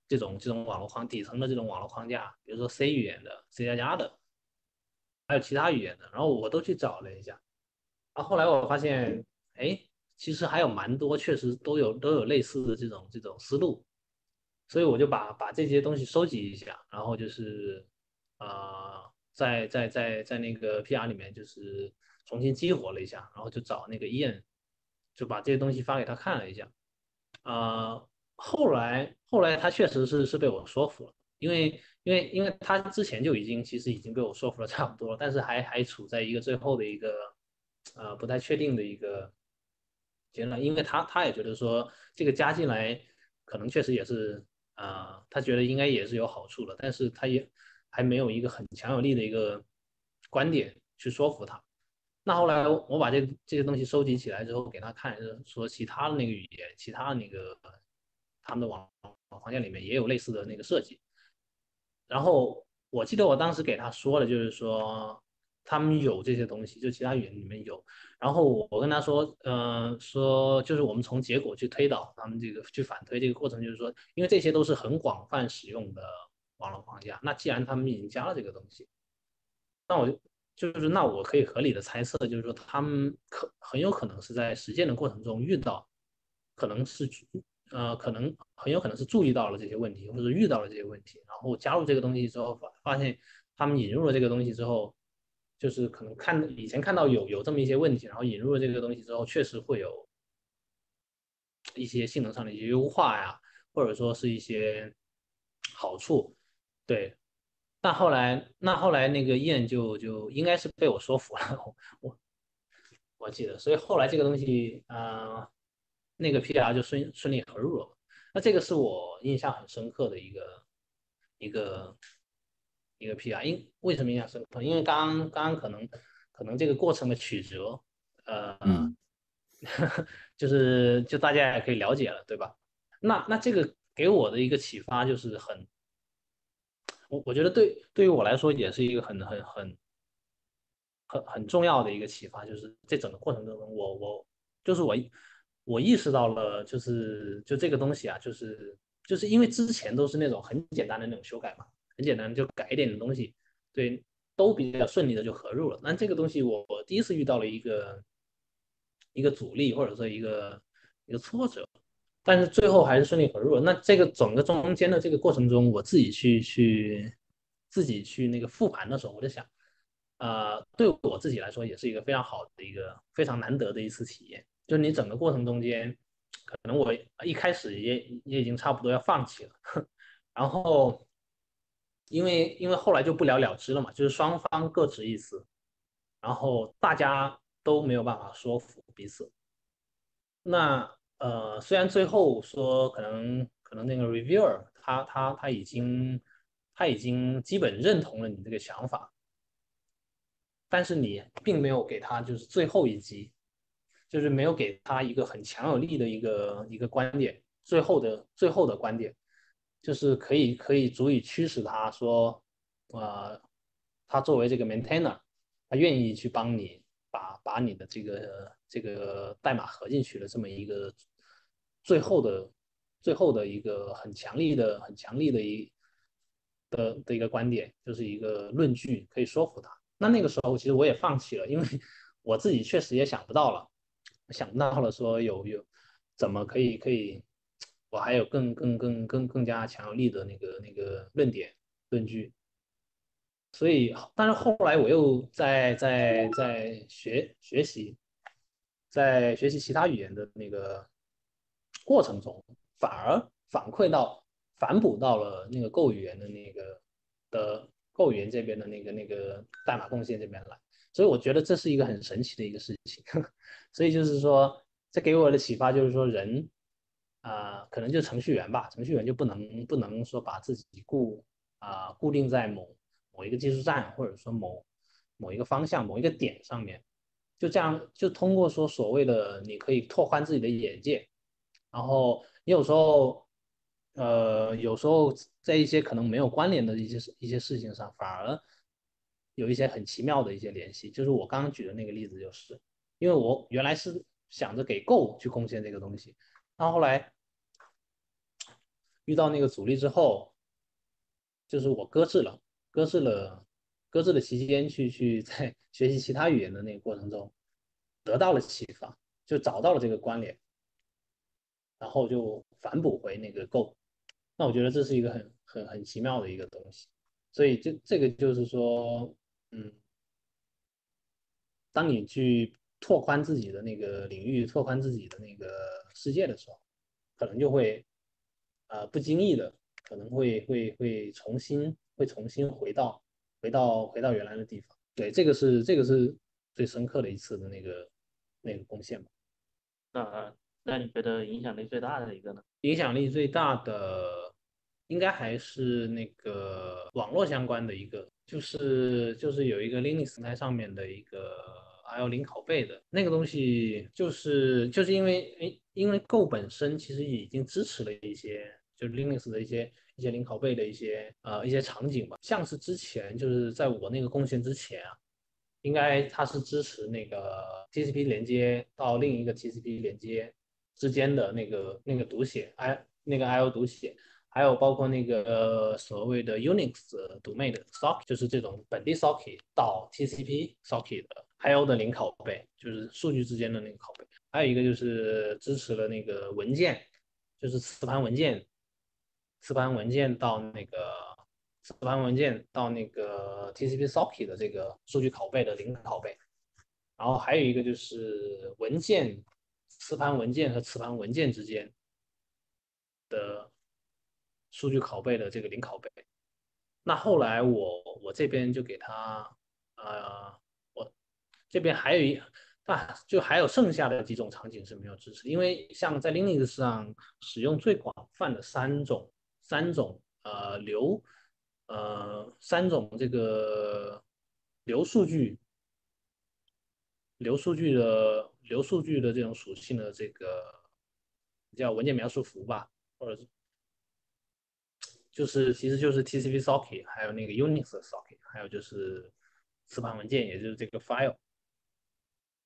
[SPEAKER 2] 这种这种网络框底层的这种网络框架，比如说 C 语言的、C 加加的，还有其他语言的，然后我都去找了一下，然后来我发现，哎，其实还有蛮多，确实都有都有类似的这种这种思路。所以我就把把这些东西收集一下，然后就是，呃，在在在在那个 PR 里面就是重新激活了一下，然后就找那个 Ian 就把这些东西发给他看了一下，呃，后来后来他确实是是被我说服了，因为因为因为他之前就已经其实已经被我说服了差不多了，但是还还处在一个最后的一个呃不太确定的一个结论，因为他他也觉得说这个加进来可能确实也是啊，他觉得应该也是有好处的，但是他也还没有一个很强有力的一个观点去说服他。那后来我把这这些东西收集起来之后给他看，说其他的那个语言，其他的那个他们的网网房间里面也有类似的那个设计。然后我记得我当时给他说的就是说他们有这些东西，就其他语言里面有。然后我跟他说，嗯，说就是我们从结果去推导他们这个去反推这个过程，就是说，因为这些都是很广泛使用的网络框架，那既然他们已经加了这个东西，那我就。就是那我可以合理的猜测，就是说他们可很有可能是在实践的过程中遇到，可能是呃可能很有可能是注意到了这些问题，或者遇到了这些问题，然后加入这个东西之后发发现他们引入了这个东西之后，就是可能看以前看到有有这么一些问题，然后引入了这个东西之后，确实会有一些性能上的一些优化呀，或者说是一些好处，对。但后来，那后来那个燕就就应该是被我说服了，我我记得，所以后来这个东西啊，那个 PDR 就顺顺利合入了。那这个是我印象很深刻的一个一个一个 PR，因为什么印象深刻？因为刚刚刚可能可能这个过程的曲折，呃，就是就大家也可以了解了，对吧？那那这个给我的一个启发就是很。我我觉得对对于我来说也是一个很很很很很重要的一个启发，就是这整个过程当中，我我就是我我意识到了，就是就这个东西啊，就是就是因为之前都是那种很简单的那种修改嘛，很简单就改一点的东西，对，都比较顺利的就合入了。那这个东西我我第一次遇到了一个一个阻力或者说一个一个挫折。但是最后还是顺利合入了。那这个整个中间的这个过程中，我自己去去自己去那个复盘的时候，我就想，呃，对我自己来说也是一个非常好的一个非常难得的一次体验。就是你整个过程中间，可能我一开始也也已经差不多要放弃了，然后因为因为后来就不了了之了嘛，就是双方各执一词，然后大家都没有办法说服彼此，那。呃，虽然最后说可能可能那个 reviewer 他他他已经他已经基本认同了你这个想法，但是你并没有给他就是最后一击，就是没有给他一个很强有力的一个一个观点，最后的最后的观点，就是可以可以足以驱使他说，呃，他作为这个 maintainer，他愿意去帮你把把你的这个。这个代码合进去的这么一个最后的最后的一个很强力的很强力的一的的一个观点，就是一个论据可以说服他。那那个时候其实我也放弃了，因为我自己确实也想不到了，想不到了说有有怎么可以可以，我还有更更更更更加强有力的那个那个论点论据。所以，但是后来我又在在在学学习。在学习其他语言的那个过程中，反而反馈到、反哺到了那个 Go 语言的那个的 Go 语言这边的那个那个代码贡献这边来，所以我觉得这是一个很神奇的一个事情。所以就是说，这给我的启发就是说，人啊，可能就程序员吧，程序员就不能不能说把自己固啊固定在某某一个技术站，或者说某某一个方向、某一个点上面。就这样，就通过说所谓的，你可以拓宽自己的眼界，然后你有时候，呃，有时候在一些可能没有关联的一些一些事情上，反而有一些很奇妙的一些联系。就是我刚刚举的那个例子，就是因为我原来是想着给 Go 去贡献这个东西，然后来遇到那个阻力之后，就是我搁置了，搁置了。搁置的期间去去在学习其他语言的那个过程中，得到了启发，就找到了这个关联，然后就反哺回那个 Go。那我觉得这是一个很很很奇妙的一个东西。所以这这个就是说，嗯，当你去拓宽自己的那个领域，拓宽自己的那个世界的时候，可能就会呃不经意的可能会会会重新会重新回到回到回到原来的地方。对，这个是这个是最深刻的一次的那个那个贡献吧。
[SPEAKER 3] 那那你觉得影响力最大的一个呢？
[SPEAKER 2] 影响力最大的应该还是那个网络相关的一个，就是就是有一个 Linux 平台上面的一个还有零拷贝的那个东西，就是就是因为，因为 Go 本身其实已经支持了一些，就是 Linux 的一些一些零拷贝的一些呃一些场景吧，像是之前就是在我那个贡献之前啊，应该它是支持那个 TCP 连接到另一个 TCP 连接。之间的那个那个读写，i 那个 I/O 读写，还有包括那个呃所谓的 Unix 读妹的 socket，就是这种本地 socket 到 TCP socket 的 I/O 的零拷贝，就是数据之间的那个拷贝。还有一个就是支持了那个文件，就是磁盘文件，磁盘文件到那个磁盘文件到那个 TCP socket 的这个数据拷贝的零拷贝。然后还有一个就是文件。磁盘文件和磁盘文件之间的数据拷贝的这个零拷贝，那后来我我这边就给他，呃，这边还有一啊，就还有剩下的几种场景是没有支持，因为像在 Linux 上使用最广泛的三种三种呃流呃三种这个流数据流数据的。流数据的这种属性的这个叫文件描述符吧，或者是就是其实就是 TCP socket，还有那个 Unix socket，还有就是磁盘文件，也就是这个 file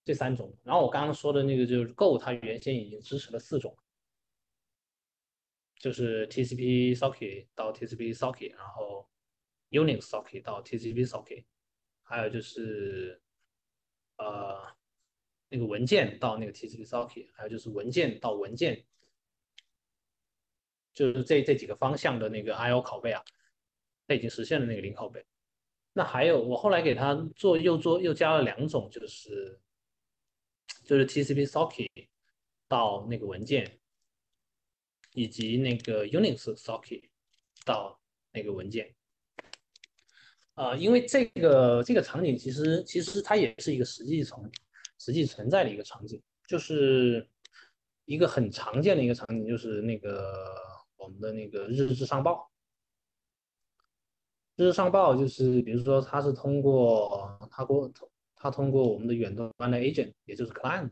[SPEAKER 2] 这三种。然后我刚刚说的那个就是 Go，它原先已经支持了四种，就是 TCP socket 到 TCP socket，然后 Unix socket 到 TCP socket，还有就是呃。那个文件到那个 TCP socket，还有就是文件到文件，就是这这几个方向的那个 I/O 拷贝啊，它已经实现了那个零拷贝。那还有我后来给他做又做又加了两种，就是就是 TCP socket 到那个文件，以及那个 Unix socket 到那个文件。呃，因为这个这个场景其实其实它也是一个实际从。实际存在的一个场景，就是一个很常见的一个场景，就是那个我们的那个日志上报。日志上报就是，比如说它是通过它过它通过我们的远端的 agent，也就是 client，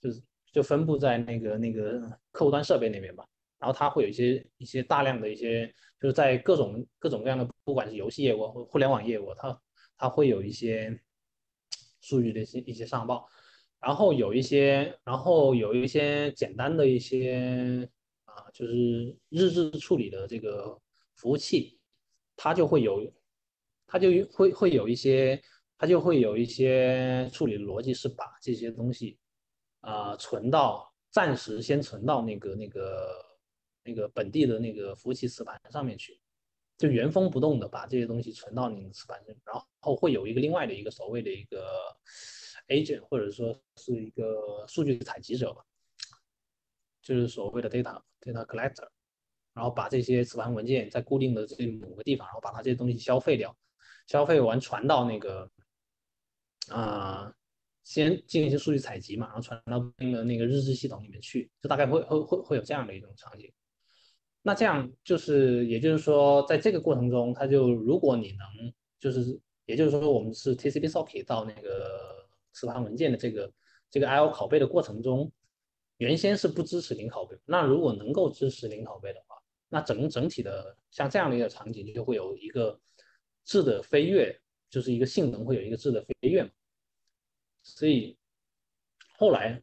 [SPEAKER 2] 就是就分布在那个那个客户端设备那边吧。然后它会有一些一些大量的一些，就是在各种各种各样的，不管是游戏业务或互联网业务，它它会有一些。数据的一些一些上报，然后有一些，然后有一些简单的一些啊，就是日志处理的这个服务器，它就会有，它就会会有一些，它就会有一些处理逻辑是把这些东西啊存到暂时先存到那个那个那个本地的那个服务器磁盘上面去。就原封不动的把这些东西存到你的磁盘上，然后会有一个另外的一个所谓的一个 agent，或者说是一个数据采集者吧，就是所谓的 data data collector，然后把这些磁盘文件在固定的这某个地方，然后把它这些东西消费掉，消费完传到那个啊，先进行一些数据采集嘛，然后传到那个那个日志系统里面去，就大概会会会会有这样的一种场景。那这样就是，也就是说，在这个过程中，它就如果你能，就是，也就是说，我们是 TCP socket 到那个磁盘文件的这个这个 I/O 拷贝的过程中，原先是不支持零拷贝。那如果能够支持零拷贝的话，那整整体的像这样的一个场景，就会有一个质的飞跃，就是一个性能会有一个质的飞跃嘛。所以后来。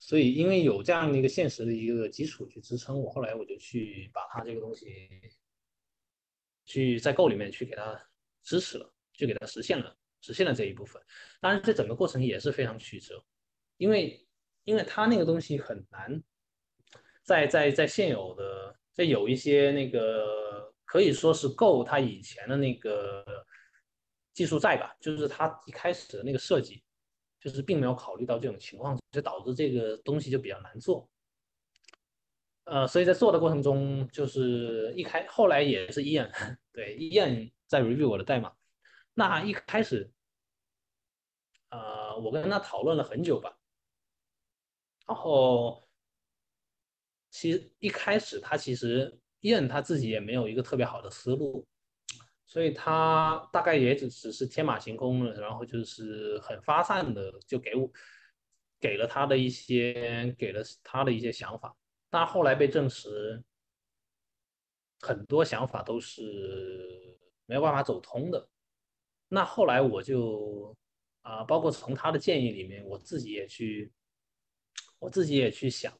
[SPEAKER 2] 所以，因为有这样的一个现实的一个基础去支撑我，后来我就去把它这个东西，去在 Go 里面去给它支持了，就给它实现了，实现了这一部分。当然，这整个过程也是非常曲折，因为，因为它那个东西很难，在在在现有的，在有一些那个可以说是 Go 它以前的那个技术在吧，就是它一开始的那个设计。就是并没有考虑到这种情况，就导致这个东西就比较难做。呃，所以在做的过程中，就是一开后来也是 Ian，对 Ian 在 review 我的代码。那一开始，呃，我跟他讨论了很久吧，然后其实一开始他其实 Ian 他自己也没有一个特别好的思路，所以他大概也只只是天马行空了，然后就是很发散的就给我给了他的一些给了他的一些想法。但后来被证实，很多想法都是没有办法走通的。那后来我就啊，包括从他的建议里面，我自己也去，我自己也去想，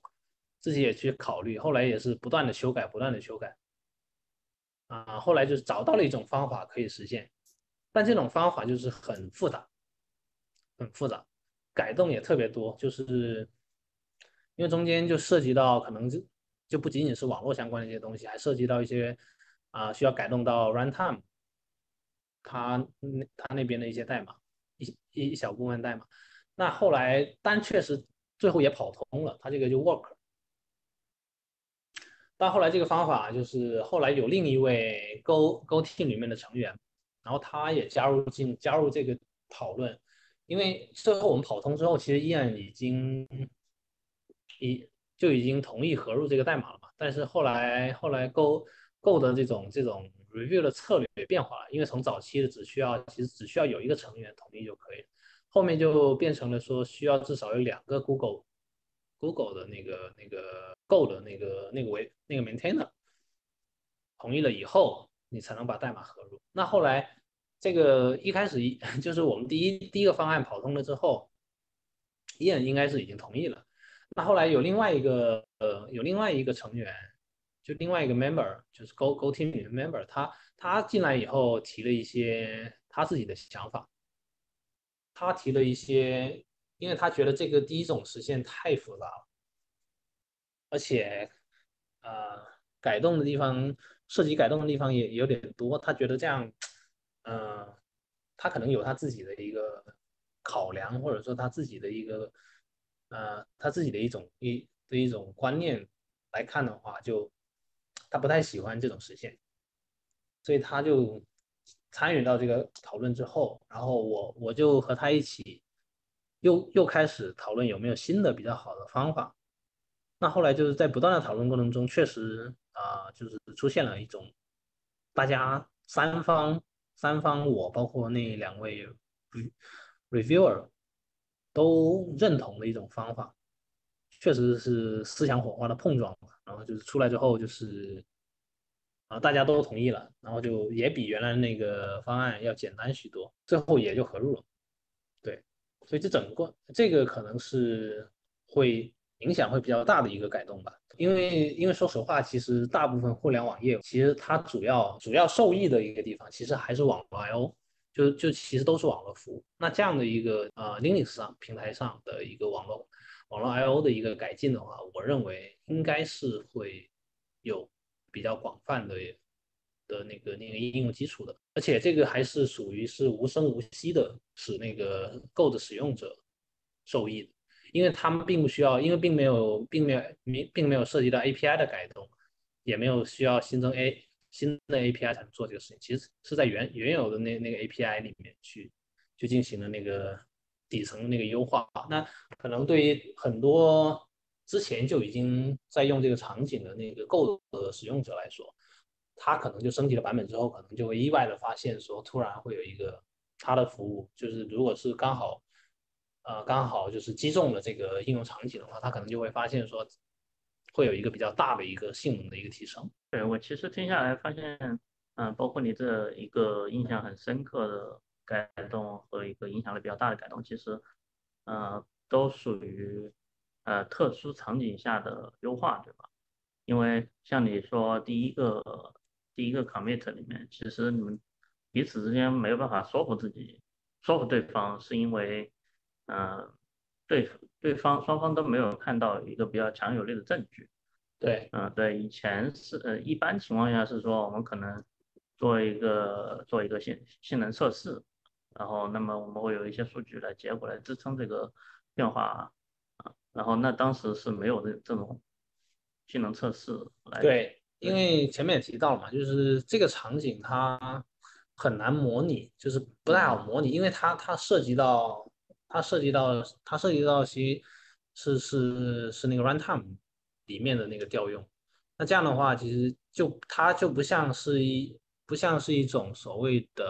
[SPEAKER 2] 自己也去考虑。后来也是不断的修改，不断的修改。啊，后来就是找到了一种方法可以实现，但这种方法就是很复杂，很复杂，改动也特别多，就是。因为中间就涉及到可能就就不仅仅是网络相关的一些东西，还涉及到一些啊需要改动到 runtime，它那它那边的一些代码，一一小部分代码。那后来但确实最后也跑通了，它这个就 work。但后来这个方法就是后来有另一位 Go Go Team 里面的成员，然后他也加入进加入这个讨论，因为最后我们跑通之后，其实依然已经。已就已经同意合入这个代码了嘛？但是后来后来 Go Go 的这种这种 review 的策略变化了，因为从早期的只需要其实只需要有一个成员同意就可以了，后面就变成了说需要至少有两个 Google Google 的那个那个 Go 的那个那个为那个 maintainer 同意了以后，你才能把代码合入。那后来这个一开始 就是我们第一第一个方案跑通了之后，Ian 应该是已经同意了。那后来有另外一个呃，有另外一个成员，就另外一个 member，就是 Go Go Team 里的 member，他他进来以后提了一些他自己的想法，他提了一些，因为他觉得这个第一种实现太复杂了，而且呃改动的地方涉及改动的地方也有点多，他觉得这样，呃，他可能有他自己的一个考量，或者说他自己的一个。呃，他自己的一种一的一种观念来看的话，就他不太喜欢这种实现，所以他就参与到这个讨论之后，然后我我就和他一起又又开始讨论有没有新的比较好的方法。那后来就是在不断的讨论过程中，确实啊，就是出现了一种大家三方三方我包括那两位 reviewer。都认同的一种方法，确实是思想火花的碰撞。然后就是出来之后，就是啊，大家都同意了，然后就也比原来那个方案要简单许多，最后也就合入了。对，所以这整个这个可能是会影响会比较大的一个改动吧。因为因为说实话，其实大部分互联网业务其实它主要主要受益的一个地方，其实还是网络 I/O。就就其实都是网络服务，那这样的一个呃 Linux 上平台上的一个网络网络 I/O 的一个改进的话，我认为应该是会有比较广泛的的那个那个应用基础的，而且这个还是属于是无声无息的，使那个 Go 的使用者受益的，因为他们并不需要，因为并没有并没有并并没有涉及到 API 的改动，也没有需要新增 A。新的 API 才能做这个事情，其实是在原原有的那那个 API 里面去去进行了那个底层的那个优化。那可能对于很多之前就已经在用这个场景的那个 Go 的使用者来说，他可能就升级了版本之后，可能就会意外的发现说，突然会有一个他的服务，就是如果是刚好呃刚好就是击中了这个应用场景的话，他可能就会发现说。会有一个比较大的一个性能的一个提升。
[SPEAKER 3] 对我其实听下来发现，嗯，包括你这一个印象很深刻的改动和一个影响力比较大的改动，其实，呃，都属于呃特殊场景下的优化，对吧？因为像你说第一个第一个 commit 里面，其实你们彼此之间没有办法说服自己，说服对方，是因为，嗯。对，对方双方都没有看到一个比较强有力的证据。
[SPEAKER 2] 对，
[SPEAKER 3] 嗯，对，以前是呃，一般情况下是说我们可能做一个做一个性性能测试，然后那么我们会有一些数据来结果来支撑这个变化啊，然后那当时是没有这这种性能测试来
[SPEAKER 2] 对，因为前面也提到了嘛，就是这个场景它很难模拟，就是不太好模拟，因为它它涉及到它涉及到它涉及到其是是是那个 runtime 里面的那个调用，那这样的话其实就它就不像是一不像是一种所谓的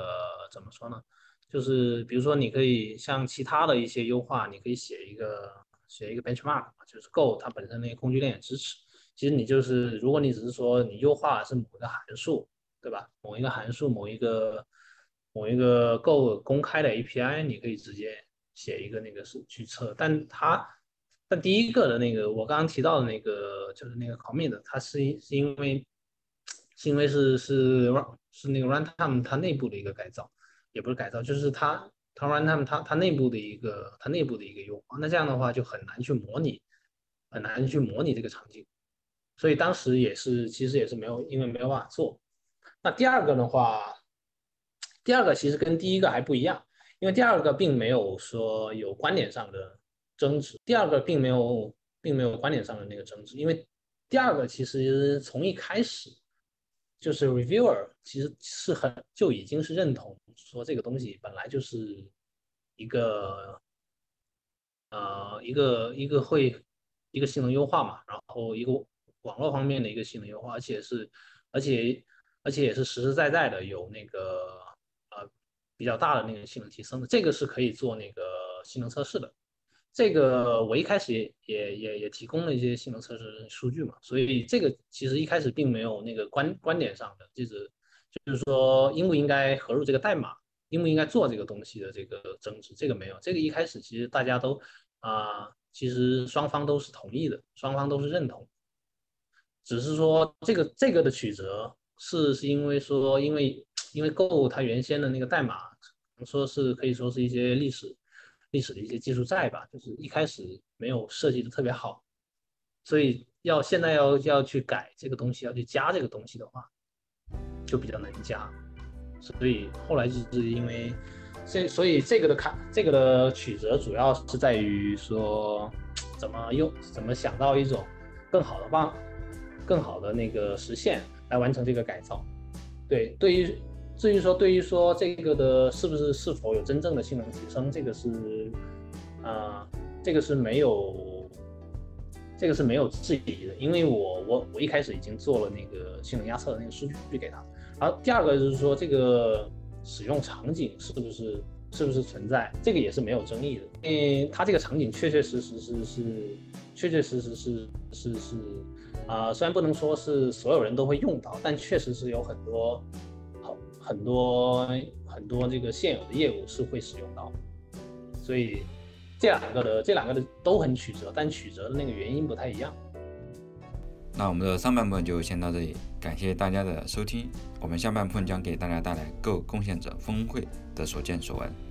[SPEAKER 2] 怎么说呢？就是比如说，你可以像其他的一些优化，你可以写一个写一个 benchmark，就是 Go 它本身那个工具链也支持。其实你就是，如果你只是说你优化是某一个函数，对吧？某一个函数，某一个某一个 Go 公开的 API，你可以直接写一个那个是去测。但它但第一个的那个我刚刚提到的那个就是那个 commit，它是是因为是因为是是是那个 runtime 它内部的一个改造。也不是改造，就是它它 runtime 它它内部的一个它内部的一个优化，那这样的话就很难去模拟，很难去模拟这个场景，所以当时也是其实也是没有，因为没有办法做。那第二个的话，第二个其实跟第一个还不一样，因为第二个并没有说有观点上的争执，第二个并没有并没有观点上的那个争执，因为第二个其实从一开始。就是 reviewer 其实是很就已经是认同说这个东西本来就是一个呃一个一个会一个性能优化嘛，然后一个网络方面的一个性能优化，而且是而且而且也是实实在在的有那个比较大的那个性能提升的，这个是可以做那个性能测试的。这个我一开始也也也也提供了一些性能测试数据嘛，所以这个其实一开始并没有那个观观点上的，就是就是说应不应该合入这个代码，应不应该做这个东西的这个争执，这个没有，这个一开始其实大家都啊，其实双方都是同意的，双方都是认同，只是说这个这个的曲折是是因为说因为因为 Go 它原先的那个代码，说是可以说是一些历史。历史的一些技术在吧，就是一开始没有设计的特别好，所以要现在要要去改这个东西，要去加这个东西的话，就比较难加。所以后来就是因为这，所以这个的看这个的曲折主要是在于说怎么用怎么想到一种更好的方更好的那个实现来完成这个改造。对，对于。至于说，对于说这个的是不是是否有真正的性能提升，这个是，啊，这个是没有，这个是没有质疑的，因为我我我一开始已经做了那个性能压测的那个数据给他。然后第二个就是说，这个使用场景是不是是不是存在，这个也是没有争议的，因为它这个场景确确实实是是确确实实是是是，啊，虽然不能说是所有人都会用到，但确实是有很多。很多很多这个现有的业务是会使用到，所以这两个的这两个的都很曲折，但曲折的那个原因不太一样。
[SPEAKER 1] 那我们的上半部分就先到这里，感谢大家的收听。我们下半部分将给大家带来 Go 贡献者峰会的所见所闻。